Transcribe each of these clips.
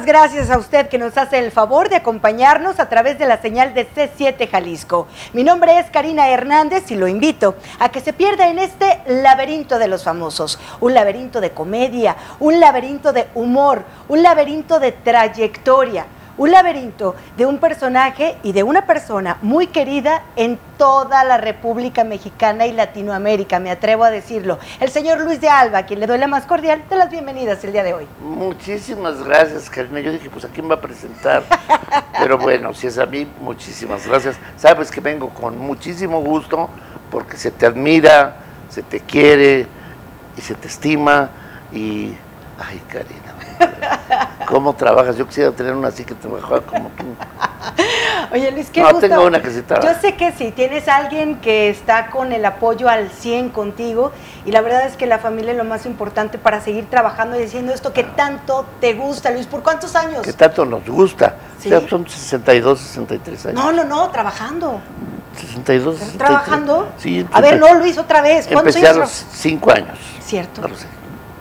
Gracias a usted que nos hace el favor de acompañarnos a través de la señal de C7 Jalisco. Mi nombre es Karina Hernández y lo invito a que se pierda en este laberinto de los famosos. Un laberinto de comedia, un laberinto de humor, un laberinto de trayectoria un laberinto de un personaje y de una persona muy querida en toda la República Mexicana y Latinoamérica, me atrevo a decirlo. El señor Luis de Alba, a quien le doy la más cordial de las bienvenidas el día de hoy. Muchísimas gracias, Karina. Yo dije, pues a quién va a presentar. Pero bueno, si es a mí, muchísimas gracias. Sabes que vengo con muchísimo gusto porque se te admira, se te quiere y se te estima y... Ay, Karina ¿Cómo trabajas? Yo quisiera tener una así que trabajara como tú. Oye, Luis, qué no, tengo una que se Yo sé que sí, tienes alguien que está con el apoyo al 100 contigo y la verdad es que la familia es lo más importante para seguir trabajando y haciendo esto que tanto te gusta, Luis. ¿Por cuántos años? Que tanto nos gusta. ¿Sí? son 62, 63 años. No, no, no, trabajando. 62, 63. ¿Trabajando? Sí. A ver, no, Luis, otra vez. ¿Cuántos Empecé años? a los 5 años. Cierto. No lo sé.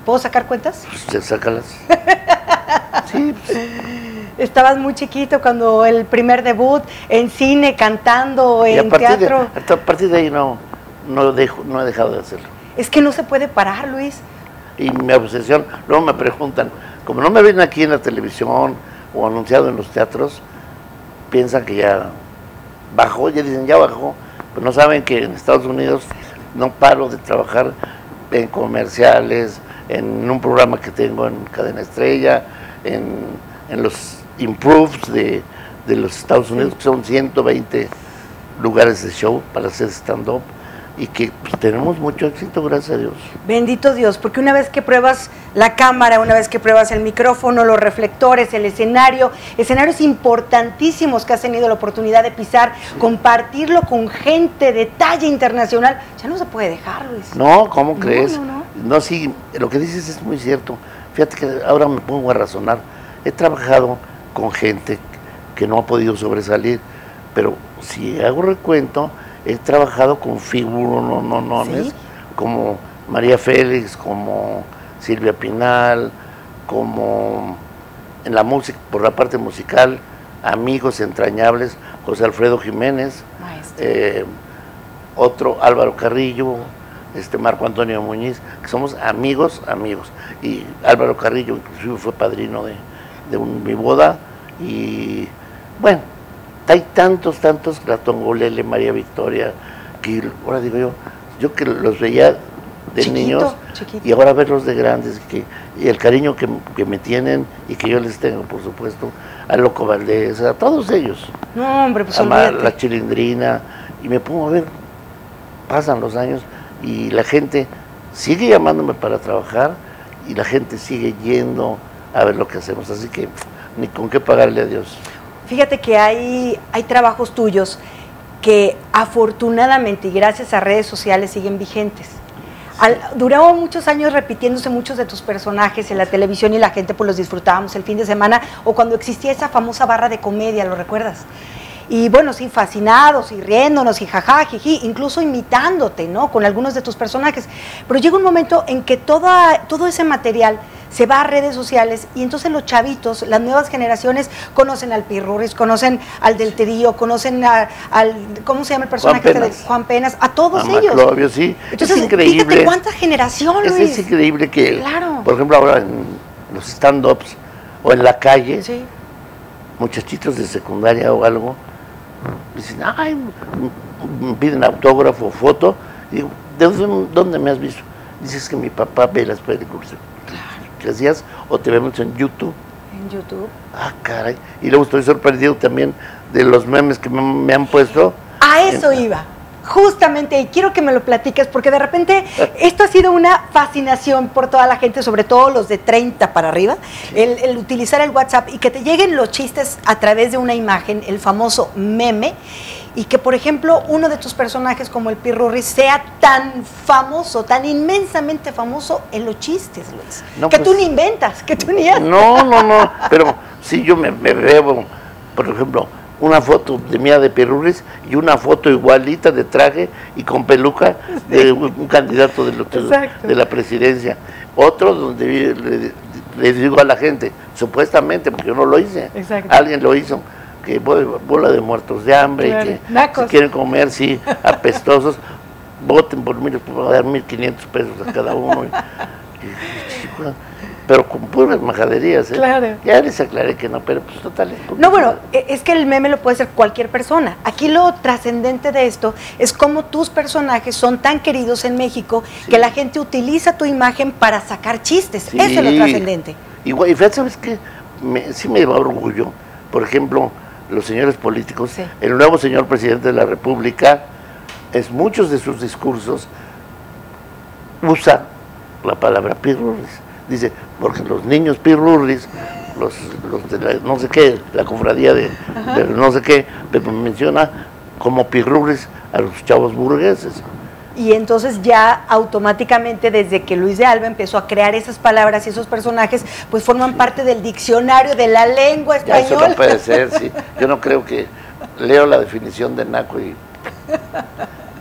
¿Puedo sacar cuentas? Pues sácalas. sí. Pues. Estabas muy chiquito cuando el primer debut en cine, cantando, en teatro. a partir de ahí no, no, dejo, no he dejado de hacerlo. Es que no se puede parar, Luis. Y mi obsesión, luego me preguntan, como no me ven aquí en la televisión o anunciado en los teatros, piensan que ya bajó, ya dicen ya bajó, pero no saben que en Estados Unidos no paro de trabajar en comerciales, en un programa que tengo en Cadena Estrella, en, los Improves de, los Estados Unidos, que son 120 lugares de show para hacer stand-up y que pues, tenemos mucho éxito, gracias a Dios. Bendito Dios, porque una vez que pruebas la cámara, una vez que pruebas el micrófono, los reflectores, el escenario, escenarios importantísimos que has tenido la oportunidad de pisar, compartirlo con gente de talla internacional, ya no se puede dejar, Luis. No, ¿cómo crees? No, no, no. no, sí, lo que dices es muy cierto. Fíjate que ahora me pongo a razonar. He trabajado con gente que no ha podido sobresalir, pero si hago recuento, he trabajado con figuras no, no, no, como María Félix, como Silvia Pinal, como en la música, por la parte musical, amigos entrañables, José Alfredo Jiménez, eh, otro Álvaro Carrillo, este Marco Antonio Muñiz, que somos amigos, amigos. Y Álvaro Carrillo inclusive fue padrino de, de mi boda. Y bueno, hay tantos, tantos, Gratongolele, María Victoria, que ahora digo yo, yo que los veía de niños y ahora verlos de grandes que, y el cariño que, me tienen y que yo les tengo, por supuesto, a Loco Valdés, a todos ellos. No, hombre, pues a la Chilindrina, y me pongo a ver, pasan los años y la gente sigue llamándome para trabajar y la gente sigue yendo a ver lo que hacemos, así que ni con qué pagarle a Dios. Fíjate que hay, hay trabajos tuyos que afortunadamente y gracias a redes sociales siguen vigentes. Al, muchos años repitiéndose muchos de tus personajes en la televisión y la gente pues los disfrutábamos el fin de semana o cuando existía esa famosa barra de comedia, ¿lo recuerdas? Y bueno, sí, fascinados y riéndonos y jaja, incluso imitándote, ¿no? Con algunos de tus personajes. Pero llega un momento en que toda, todo ese material se va a redes sociales y entonces los chavitos, las nuevas generaciones, conocen al Pirruris, conocen al del Tedío, conocen al, ¿cómo se llama el personaje? Juan Penas, Juan Penas a todos ellos. Obvio, sí. Entonces, es increíble. Fíjate cuánta generación, es, es increíble que, claro. por ejemplo, ahora en los stand-ups o en la calle, muchachitos de secundaria o algo, Dicen, ay, piden autógrafo, foto. digo, ¿de dónde me has visto? Dices que mi papá ve las películas. ¿Qué hacías? O te vemos en YouTube. En YouTube. Ah, caray. Y luego estoy sorprendido también de los memes que me, han puesto. A eso iba. Justamente, y quiero que me lo platiques, porque de repente esto ha sido una fascinación por toda la gente, sobre todo los de 30 para arriba, el, utilizar el WhatsApp y que te lleguen los chistes a través de una imagen, el famoso meme, y que, por ejemplo, uno de tus personajes como el Pirurri sea tan famoso, tan inmensamente famoso en los chistes, Luis. que tú pues ni inventas, que tú ni haces. No, no, no, pero si yo me, me veo, por ejemplo, una foto de mía de Perruris y una foto igualita de traje y con peluca de un, candidato de, de, la presidencia. Otro donde le, digo a la gente, supuestamente, porque yo no lo hice. Alguien lo hizo, que bola de muertos de hambre, y que si quieren comer, sí, apestosos, voten por mí, les puedo dar 1.500 pesos a cada uno. pero con puras majaderías. ¿eh? Claro. Ya les aclaré que no, pero pues total. No, bueno, e, es que el meme lo puede ser cualquier persona. Aquí lo trascendente de esto es cómo tus personajes son tan queridos en México que la gente utiliza tu imagen para sacar chistes. Eso es lo trascendente. Igual, y fíjate, ¿sabes qué? Me, sí me da orgullo. Por ejemplo, los señores políticos, el nuevo señor presidente de la República, es muchos de sus discursos usa la palabra pirurris. Dice, porque los niños pirurris, los, de la, no sé qué, la cofradía de, no sé qué, menciona como pirurris a los chavos burgueses. Y entonces ya automáticamente desde que Luis de Alba empezó a crear esas palabras y esos personajes, pues forman parte del diccionario de la lengua española. eso no puede ser, sí. Yo no creo que leo la definición de naco y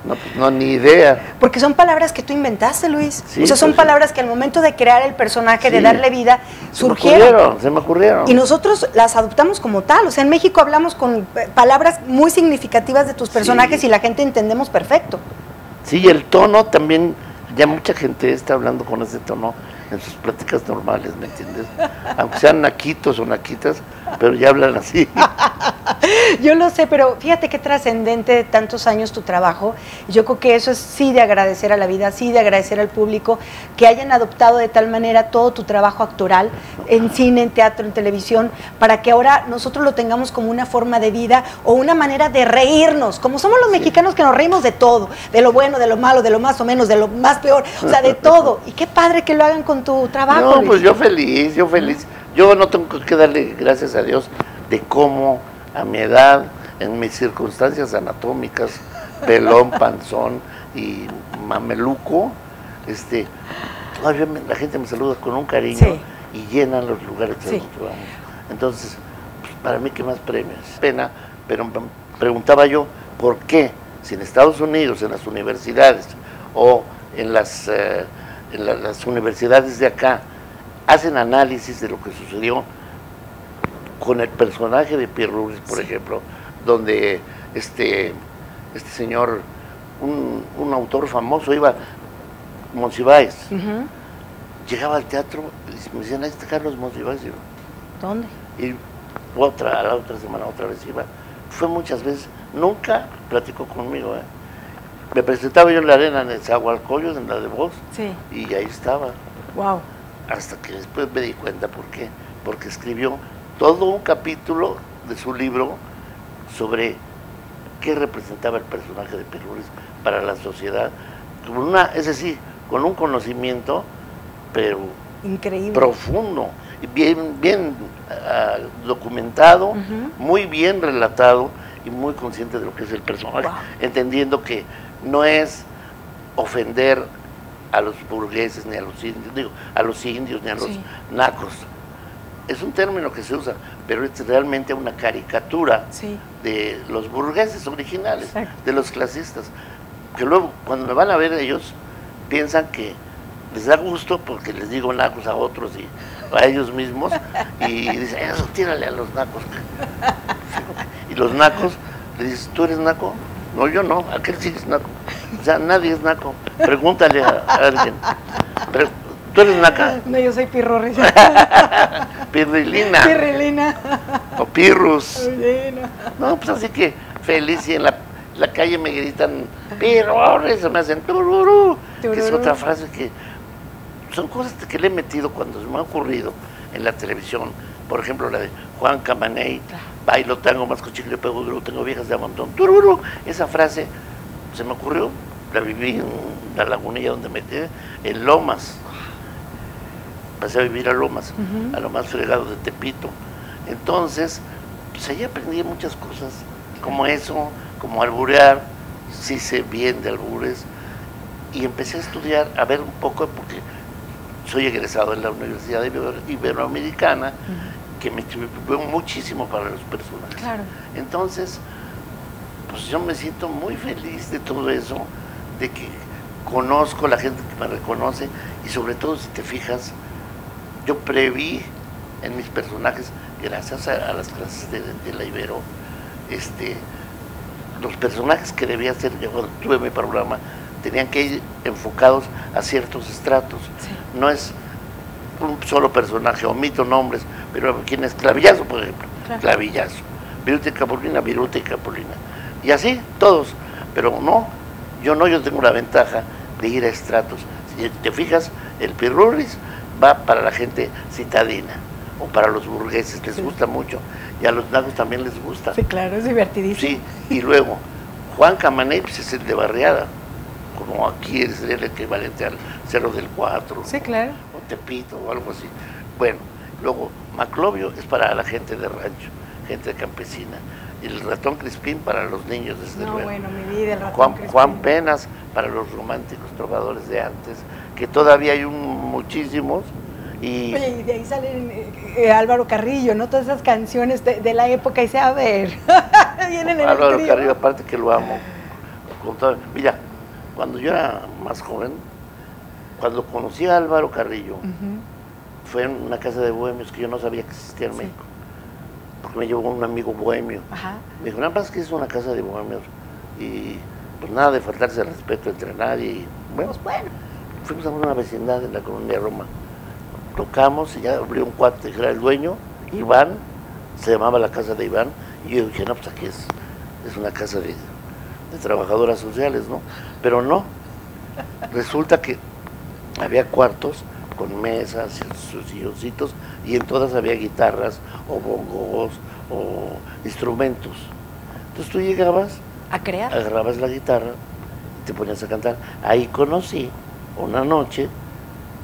no, pues no, ni idea. Porque son palabras que tú inventaste, Luis. o sea, son pues palabras que al momento de crear el personaje, de darle vida, surgieron. Se me ocurrieron, se me ocurrieron. Y nosotros las adoptamos como tal. O sea, en México hablamos con eh, palabras muy significativas de tus personajes y la gente entendemos perfecto. Sí, el tono también, ya mucha gente está hablando con ese tono en sus pláticas normales, ¿me entiendes? Aunque sean naquitos o naquitas, pero ya hablan así. Yo lo sé, pero fíjate qué trascendente de tantos años tu trabajo. Yo creo que eso es sí de agradecer a la vida, sí de agradecer al público que hayan adoptado de tal manera todo tu trabajo actoral en cine, en teatro, en televisión, para que ahora nosotros lo tengamos como una forma de vida o una manera de reírnos, como somos los mexicanos que nos reímos de todo, de lo bueno, de lo malo, de lo más o menos, de lo más peor, o sea, de todo. Y qué padre que lo hagan con tu trabajo. No, pues yo feliz, yo feliz. Yo no tengo que darle gracias a Dios de cómo a mi edad, en mis circunstancias anatómicas, pelón, panzón y mameluco, este, todavía la gente me saluda con un cariño y llenan los lugares que vamos. Entonces, pues, para mí, ¿qué más premios? Pena, pero preguntaba yo, ¿por qué? Si en Estados Unidos, en las universidades o en las, eh, en las universidades de acá, hacen análisis de lo que sucedió con el personaje de Pierre Rubens, por ejemplo, donde este, este señor, un, autor famoso, iba, Monsiváis, llegaba al teatro y me decían, ahí está Carlos Monsiváis. ¿Dónde? Y otra, a la otra semana otra vez iba. Fue muchas veces, nunca platicó conmigo. ¿eh? Me presentaba yo en la arena en el Zahualcoyo, en la de voz, y ahí estaba. Wow hasta que después me di cuenta por qué, porque escribió todo un capítulo de su libro sobre qué representaba el personaje de Perúrez para la sociedad, con una, es decir, con un conocimiento, pero increíble, profundo, bien, bien ah, documentado, muy bien relatado y muy consciente de lo que es el personaje, entendiendo que no es ofender a los burgueses ni a los indios, digo, a los indios ni a los nacos. Es un término que se usa, pero es realmente una caricatura de los burgueses originales, de los clasistas, que luego cuando me van a ver ellos piensan que les da gusto porque les digo nacos a otros y a ellos mismos y dicen, eso tírale a los nacos. Y los nacos le dices, ¿tú eres naco? No, yo no, aquel sí es naco. O sea, nadie es naco. Pregúntale a, alguien. Pero, ¿Tú eres naca? No, yo soy pirrorris. Pirrilina. Pirrilina. O pirrus. No, pues así que feliz y en la, calle me gritan pirrorris, me hacen tururú, que es otra frase que son cosas que le he metido cuando se me ha ocurrido en la televisión. Por ejemplo, la de Juan Camaney, bailo tango más cochillo, pego duro, tengo viejas de montón. Tururú. Esa frase se me ocurrió, la viví en la lagunilla donde me quedé, en Lomas. Pasé a vivir a Lomas, a lo más fregado de Tepito. Entonces, pues ahí aprendí muchas cosas, como eso, como alburear, sí sé bien de albures, y empecé a estudiar, a ver un poco, porque soy egresado en la Universidad Iberoamericana, que me sirvió muchísimo para los personajes. Entonces, pues yo me siento muy feliz de todo eso, de que conozco la gente que me reconoce y sobre todo si te fijas, yo preví en mis personajes, gracias a, las clases de, la Ibero, este, los personajes que debía hacer yo cuando tuve mi programa tenían que ir enfocados a ciertos estratos. No es un solo personaje, omito nombres, pero ¿quién es Clavillazo, por ejemplo? Clavillazo. Viruta y Capulina, Viruta y Capulina. Y así, todos. Pero no, yo no, yo tengo la ventaja de ir a estratos. Si te fijas, el Pirruris va para la gente citadina o para los burgueses, les gusta mucho. Y a los nagos también les gusta. Sí, claro, es divertidísimo. Sí, y luego, Juan Camané pues, es el de barriada, como aquí sería el equivalente al Cerro del Cuatro. Sí, claro. O Tepito o algo así. Bueno, luego, Maclovio es para la gente de rancho, gente campesina el ratón Crispín para los niños, desde no, luego. Bueno, mi vida, el ratón Juan, Juan Penas para los románticos trovadores de antes, que todavía hay un, muchísimos. Y... Oye, y de ahí salen eh, eh, Álvaro Carrillo, ¿no? Todas esas canciones de, la época, y dice, a ver, vienen en Álvaro Carrillo, aparte que lo amo. Mira, cuando yo era más joven, cuando conocí a Álvaro Carrillo, fue en una casa de bohemios que yo no sabía que existía en México porque me llevó un amigo bohemio. Me dijo, nada más que es una casa de bohemios. Y pues nada de faltarse el respeto entre nadie. Y, bueno, pues, bueno, fuimos a una vecindad en la colonia Roma. Tocamos y ya abrió un cuate que era el dueño, Iván, se llamaba la casa de Iván. Y yo dije, no, pues aquí es, es una casa de, de trabajadoras sociales, ¿no? Pero no. Resulta que había cuartos con mesas y sus silloncitos y en todas había guitarras o bongos o instrumentos. Entonces tú llegabas, a crear, agarrabas la guitarra y te ponías a cantar. Ahí conocí una noche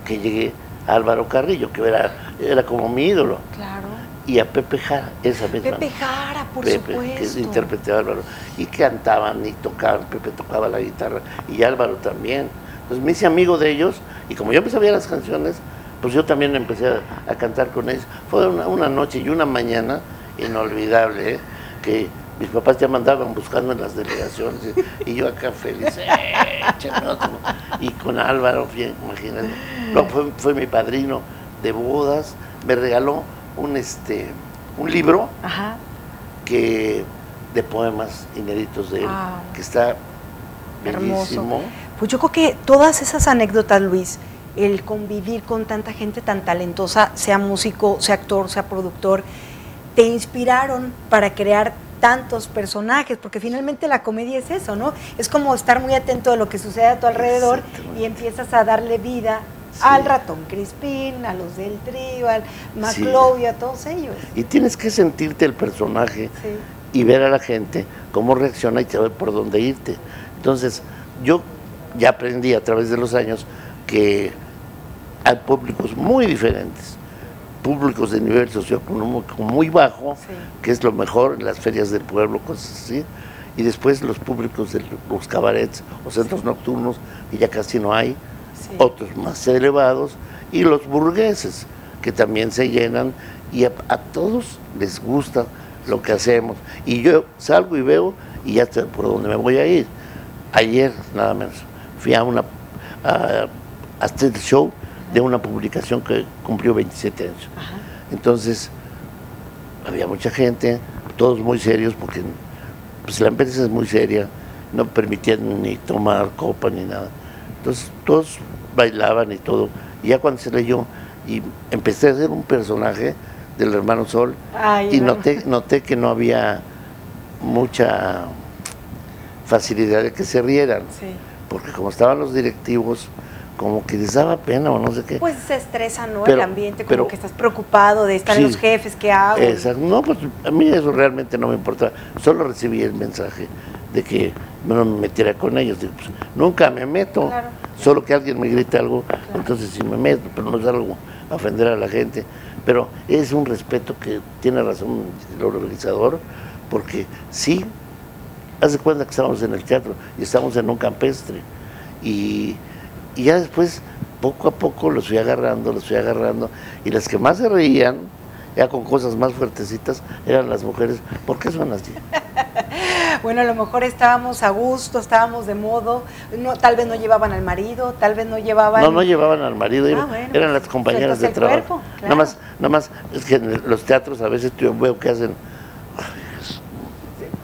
que llegué a Álvaro Carrillo, que era, era como mi ídolo. Claro. Y a Pepe Jara, esa misma. Pepe Jara, por supuesto. Que interpreté a Álvaro. Y cantaban y tocaban, Pepe tocaba la guitarra y Álvaro también. Entonces me hice amigo de ellos y como yo empecé a ver las canciones, pues yo también empecé a, cantar con ellos. Fue una, noche y una mañana inolvidable, ¿eh? que mis papás ya mandaban buscando en las delegaciones y, yo acá feliz, ¡eh! y con Álvaro, imagínate. fue, mi padrino de bodas, me regaló un, este, un libro que de poemas inéditos de él, ah. que está bellísimo. Pues yo creo que todas esas anécdotas, Luis, el convivir con tanta gente tan talentosa, sea músico, sea actor, sea productor, te inspiraron para crear tantos personajes, porque finalmente la comedia es eso, ¿no? Es como estar muy atento a lo que sucede a tu alrededor y empiezas a darle vida al ratón Crispín, a los del trío, al Maclovio, a todos ellos. Y tienes que sentirte el personaje y ver a la gente cómo reacciona y saber por dónde irte. Entonces, yo ya aprendí a través de los años que hay públicos muy diferentes, públicos de nivel socioeconómico muy bajo, que es lo mejor en las ferias del pueblo, cosas así, y después los públicos de los cabarets o centros nocturnos, que ya casi no hay, otros más elevados, y los burgueses, que también se llenan, y a, todos les gusta lo que hacemos. Y yo salgo y veo, y ya sé por dónde me voy a ir. Ayer, nada menos fui a una a, hacer el show de una publicación que cumplió 27 años. Entonces, había mucha gente, todos muy serios, porque pues, la empresa es muy seria, no permitían ni tomar copa ni nada. Entonces, todos bailaban y todo. Y ya cuando se leyó, y empecé a hacer un personaje del hermano Sol, y noté, noté que no había mucha facilidad de que se rieran. Sí porque como estaban los directivos, como que les daba pena o no sé qué. Pues se estresa, ¿no? el ambiente, como que estás preocupado de estar en los jefes, ¿qué hago? No, pues a mí eso realmente no me importa. Solo recibí el mensaje de que no me metiera con ellos. Pues, nunca me meto, solo que alguien me grite algo, entonces sí me meto, pero no es algo a ofender a la gente. Pero es un respeto que tiene razón el organizador, porque sí haz de cuenta que estábamos en el teatro y estamos en un campestre. Y, ya después, poco a poco, los fui agarrando, los fui agarrando. Y las que más se reían, ya con cosas más fuertecitas, eran las mujeres. ¿Por qué son así? Bueno, a lo mejor estábamos a gusto, estábamos de modo, no, tal vez no llevaban al marido, tal vez no llevaban... No, no llevaban al marido, ah, eran, las compañeras de trabajo. Nada más, nada más, es que en los teatros a veces yo veo que hacen...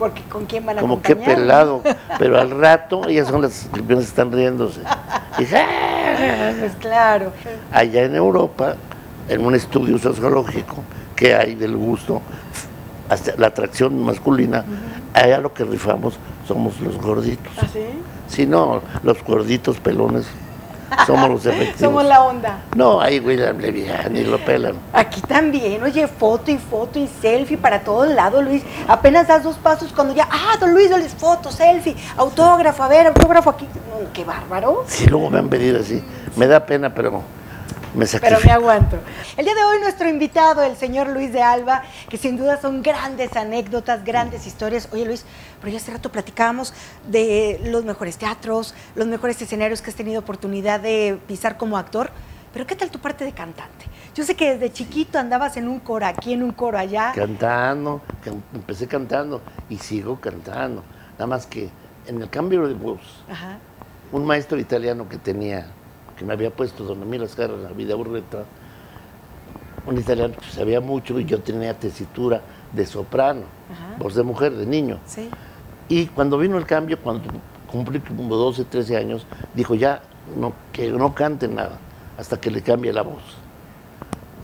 Porque con quién van a Como qué pelado, pero al rato ellas son las que están riéndose. Y, pues claro. Allá en Europa, en un estudio sociológico que hay del gusto, hasta la atracción masculina, allá lo que rifamos somos los gorditos. ¿Ah, sí? Si no, los gorditos pelones somos los efectivos. somos la onda. No, ahí William Levy, ni lo pelan. Aquí también, oye, foto y foto y selfie para todos lados, Luis. Apenas das dos pasos cuando ya, ah, don Luis, dale foto, selfie, autógrafo, a ver, autógrafo aquí. qué bárbaro. Sí, luego me han pedido así. Me da pena, pero pero me aguanto. El día de hoy nuestro invitado, el señor Luis de Alba, que sin duda son grandes anécdotas, grandes historias. Oye Luis, pero ya hace rato platicábamos de los mejores teatros, los mejores escenarios que has tenido oportunidad de pisar como actor. Pero ¿qué tal tu parte de cantante? Yo sé que desde chiquito andabas en un coro aquí, en un coro allá. Cantando, empecé cantando y sigo cantando. Nada más que en el cambio de voz, un maestro italiano que tenía me había puesto Don Emilio Escarra en la vida burreta, un italiano que sabía mucho y yo tenía tesitura de soprano, voz de mujer, de niño. Y cuando vino el cambio, cuando cumplí como 12, 13 años, dijo ya no, que no cante nada hasta que le cambie la voz.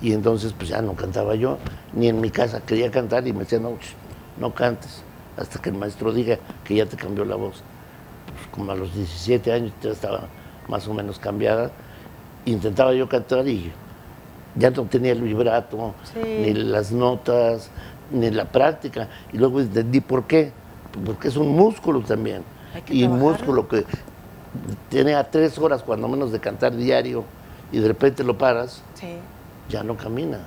Y entonces pues ya no cantaba yo, ni en mi casa quería cantar y me decía, no, no cantes, hasta que el maestro diga que ya te cambió la voz. Pues, como a los 17 años ya estaba más o menos cambiada. Intentaba yo cantar y ya no tenía el vibrato, ni las notas, ni la práctica. Y luego entendí por qué. Porque es un músculo también. Y un músculo que tiene a tres horas cuando menos de cantar diario y de repente lo paras, ya no camina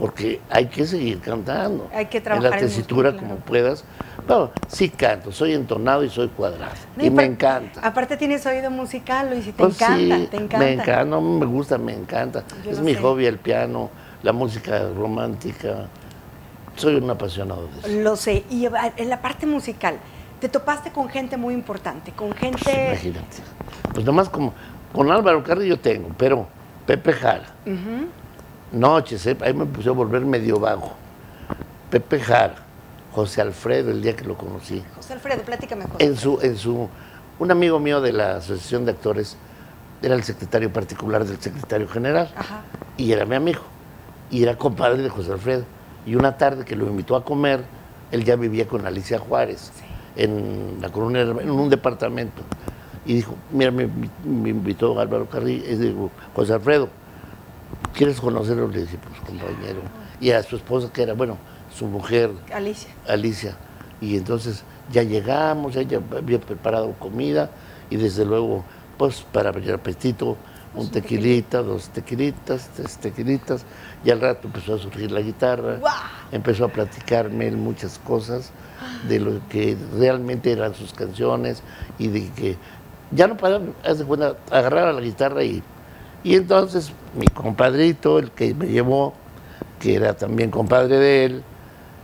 porque hay que seguir cantando. Hay que trabajar en la tesitura como puedas. Bueno, sí canto, soy entonado y soy cuadrado. y, me encanta. Aparte tienes oído musical, Luis, y te pues encanta, te encanta. Me encanta, no me gusta, me encanta. es mi hobby el piano, la música romántica. Soy un apasionado de eso. Lo sé. Y en la parte musical, te topaste con gente muy importante, con gente... Pues imagínate. Pues nomás como con Álvaro Carrillo tengo, pero Pepe Jara noches, ¿eh? ahí me puse a volver medio vago. Pepe Jara, José Alfredo, el día que lo conocí. José Alfredo, pláticame, José. En su, en su, un amigo mío de la Asociación de Actores era el secretario particular del secretario general y era mi amigo y era compadre de José Alfredo. Y una tarde que lo invitó a comer, él ya vivía con Alicia Juárez en la colonia, en un departamento. Y dijo, mira, me, invitó Álvaro Carrillo, es digo, José Alfredo, ¿quieres conocerlo? Le dije, pues compañero. Y a su esposa, que era, bueno, su mujer. Alicia. Alicia. Y entonces ya llegamos, ella había preparado comida y desde luego, pues para abrir apetito, un tequilita, dos tequilitas, tres tequilitas, y al rato empezó a surgir la guitarra, empezó a platicarme muchas cosas de lo que realmente eran sus canciones y de que ya no paraba, hace cuenta, agarrar a la guitarra y y entonces mi compadrito, el que me llevó, que era también compadre de él,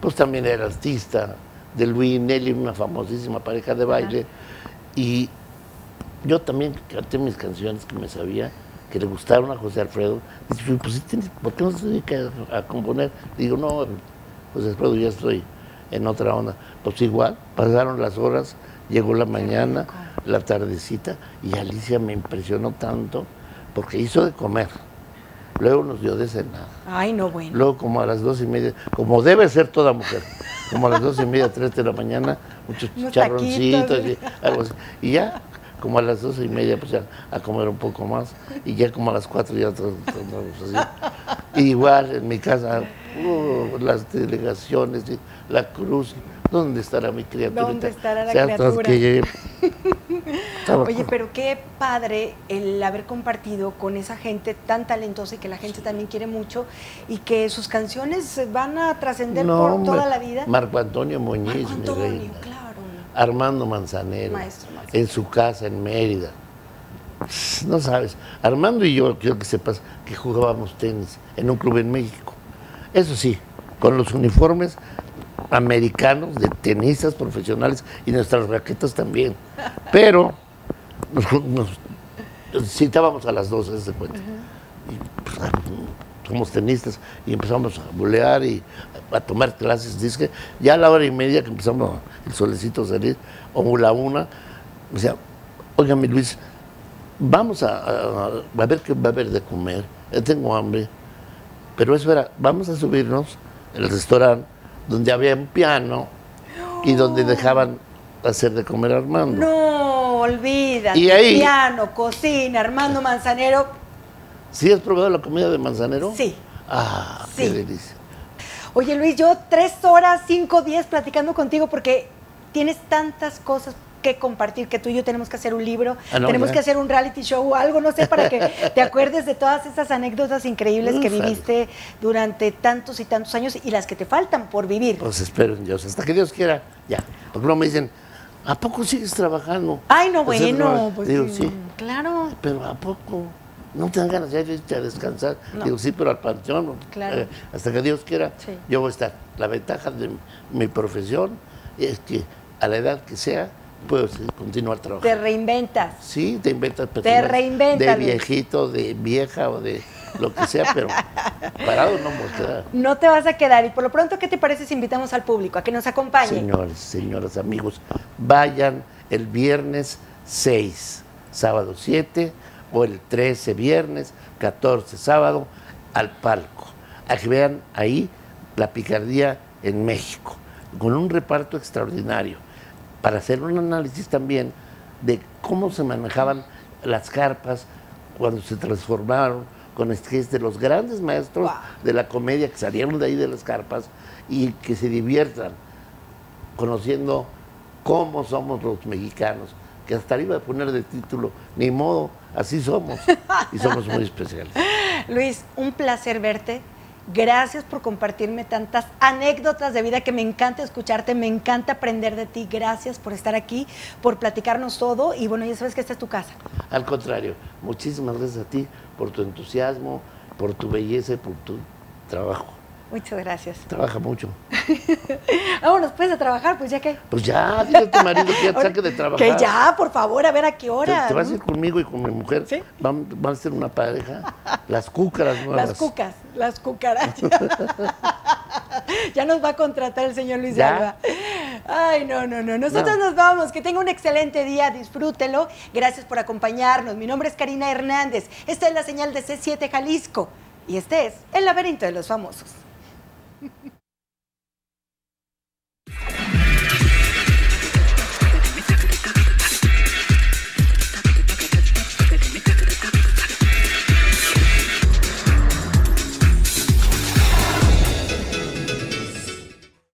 pues también era artista de Luis Nelly, una famosísima pareja de baile. Y yo también canté mis canciones que me sabía, que le gustaron a José Alfredo. Y pues, ¿por qué no se dedica a, componer? Digo, no, José Alfredo, ya estoy en otra onda. Pues igual, pasaron las horas, llegó la mañana, la tardecita, y Alicia me impresionó tanto porque hizo de comer. Luego nos dio de cenar. Ay, no, bueno. Luego, como a las dos y media, como debe ser toda mujer, como a las dos y media, tres de la mañana, muchos chicharroncitos y algo así. Y ya, como a las dos y media, pues ya a comer un poco más. Y ya como a las cuatro ya todos, así. igual en mi casa, uh, las delegaciones, la cruz, ¿dónde estará mi criatura? ¿Dónde estará la criatura? Oye, pero qué padre el haber compartido con esa gente tan talentosa y que la gente también quiere mucho y que sus canciones van a trascender por toda la vida. Marco Antonio Muñiz, Marco Antonio, claro. Armando Manzanero, en su casa en Mérida. No sabes, Armando y yo, quiero que sepas que jugábamos tenis en un club en México. Eso sí, con los uniformes americanos, de tenistas profesionales y nuestras raquetas también. Pero nos, citábamos a las dos, ese cuenta. Pues, ah, somos tenistas y empezamos a bolear y a tomar clases. Dice que ya a la hora y media que empezamos el solecito a salir, o la una, me decía, mi Luis, vamos a, a, ver qué va a haber de comer, yo tengo hambre. Pero espera, vamos a subirnos el restaurante donde había un piano y donde dejaban hacer de comer a Armando. No, olvídate. Y ahí, piano, cocina, Armando Manzanero. ¿Sí has probado la comida de Manzanero? Sí. Ah, qué delicia. Oye Luis, yo tres horas, cinco días platicando contigo porque tienes tantas cosas que compartir, que tú y yo tenemos que hacer un libro, ah, tenemos que hacer un reality show o algo, no sé, para que te acuerdes de todas esas anécdotas increíbles que viviste durante tantos y tantos años y las que te faltan por vivir. Pues espero Dios, hasta que Dios quiera, ya. Porque no me dicen, ¿a poco sigues trabajando? Ay, no, bueno, pues Digo, sí, claro. Pero ¿a poco? ¿No te dan ganas de irte a descansar? Digo, sí, pero al panteón. Claro. Eh, hasta que Dios quiera, yo voy a estar. La ventaja de mi profesión es que a la edad que sea, puedo continuar trabajando. Te reinventas. Sí, te inventas Te reinventas. De viejito, de vieja o de lo que sea, pero parado no a quedar. No te vas a quedar. Y por lo pronto, ¿qué te parece si invitamos al público a que nos acompañe? Señores, señoras, amigos, vayan el viernes 6, sábado 7, o el 13 viernes, 14 sábado, al palco. A que vean ahí la picardía en México, con un reparto extraordinario para hacer un análisis también de cómo se manejaban las carpas cuando se transformaron con sketches de los grandes maestros de la comedia que salieron de ahí de las carpas y que se diviertan conociendo cómo somos los mexicanos, que hasta iba a poner de título, ni modo, así somos y somos muy especiales. Luis, un placer verte. Gracias por compartirme tantas anécdotas de vida que me encanta escucharte, me encanta aprender de ti. Gracias por estar aquí, por platicarnos todo y bueno, ya sabes que esta es tu casa. Al contrario, muchísimas gracias a ti por tu entusiasmo, por tu belleza y por tu trabajo. Muchas gracias. Trabaja mucho. Vámonos pues a trabajar, pues ya que. Pues ya, dile a tu marido que ya te saque de trabajar. Que ya, por favor, a ver a qué hora. Te, vas a ir conmigo y con mi mujer. ¿Sí? Van, a ser una pareja. Las cúcaras nuevas. Las cucas, las cucarachas. ya nos va a contratar el señor Luis Alba. Ay, no, no, no. Nosotros nos vamos. Que tenga un excelente día. Disfrútelo. Gracias por acompañarnos. Mi nombre es Karina Hernández. Esta es la señal de C7 Jalisco. Y este es El laberinto de los famosos. Ha ha ha.